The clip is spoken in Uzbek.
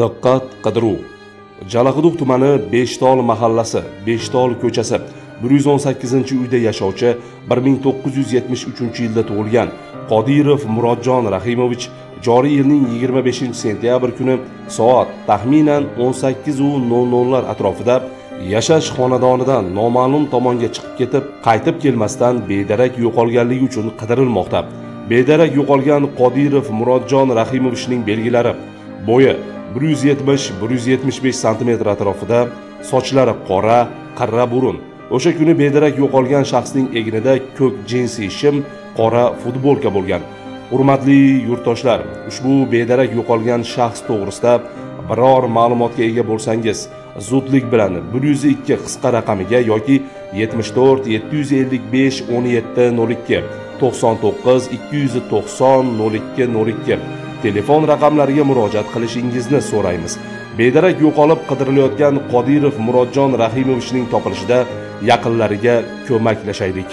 diqqat qidiruv jalaquduq tumani beshtol mahallasi beshtol ko'chasi 118 uyda yashovchi 1973 yilda tug'ilgan qodirov murodjon rahimovich joriy yilning 25 sentyabr kuni soat taxminan 18:00 lar atrofida yashash xonadonidan noma'lum tomonga chiqib ketib qaytib kelmasdan bedarak yo'qolganligi uchun qidirilmoqda. Bedarak yo'qolgan qodirov murodjon rahimovichning belgilari bo'yi 170-175 sm atrofida sochlari qora qirra burun. O'sha kuni bedarak yo'qolgan shaxsning egnida ko'k jinsi shim qora futbolka bo'lgan. Hurmatli yurtdoshlar ushbu bedarak yo'qolgan shaxs to'g'risida biror ma'lumotga ega bo'lsangiz zudlik bilan 102 qisqa raqamiga yoki 74 755 17 02 99 290 02 02 telefon raqamlariga murojaat qilishingizni so'raymiz. Bedarak yo'qolib qidirilayotgan qodirov murodjon rahimovichning topilishida yaqinlariga ko'maklashaylik.